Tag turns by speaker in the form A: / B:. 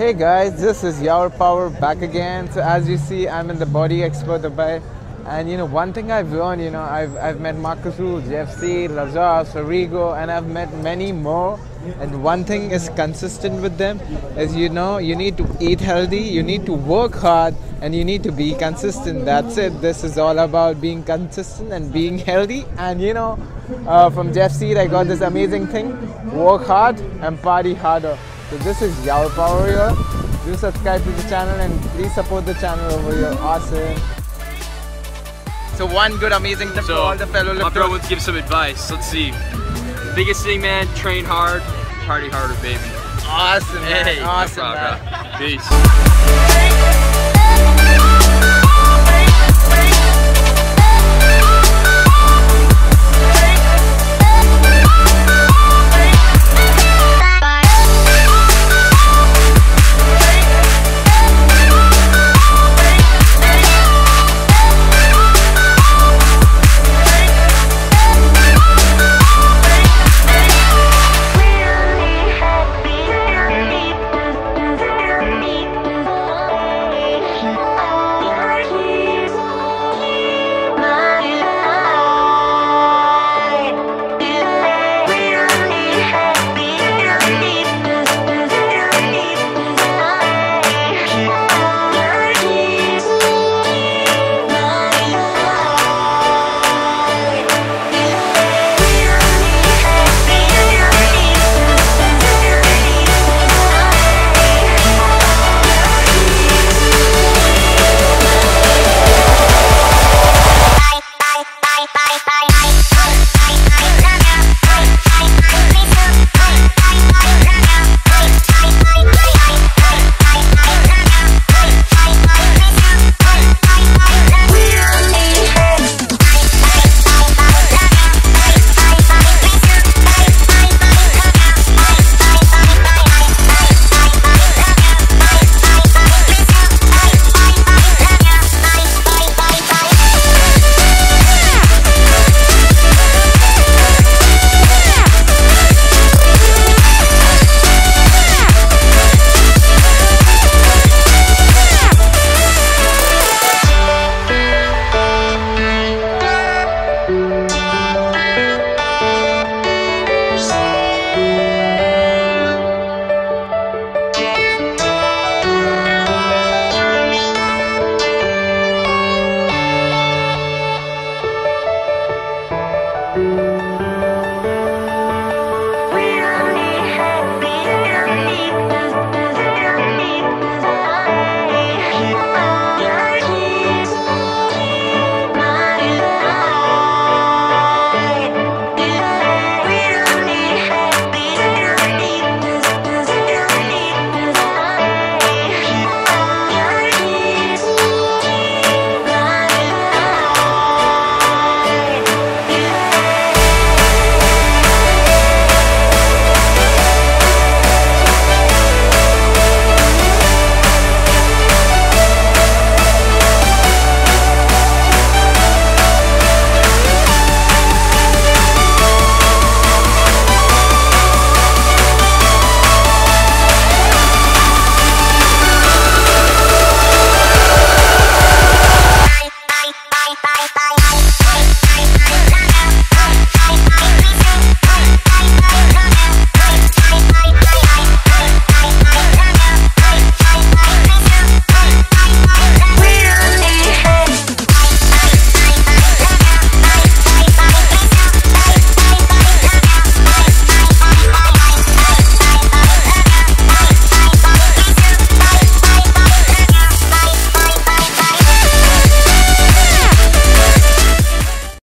A: Hey guys, this is Yavar Power back again. So as you see, I'm in the Body Expo Dubai. And you know, one thing I've learned, you know, I've, I've met Markus Rühl, JFC, Raja, Sorigo, and I've met many more. And one thing is consistent with them is, you know, you need to eat healthy, you need to work hard, and you need to be consistent. That's it. This is all about being consistent and being healthy. And you know, uh, from Jeff Seid, I got this amazing thing: work hard and party harder. So this is Yavar Power here. Do subscribe to the channel and please support the channel over here. Awesome. So one good amazing tip
B: So,
A: for all the fellow
B: my bro
A: lifters.
B: wants to give some advice. Let's see. Biggest thing, man, train hard, party harder, baby.
A: Awesome, man.
B: Hey, no
A: awesome,
B: problem,
A: man.
B: bro. Peace.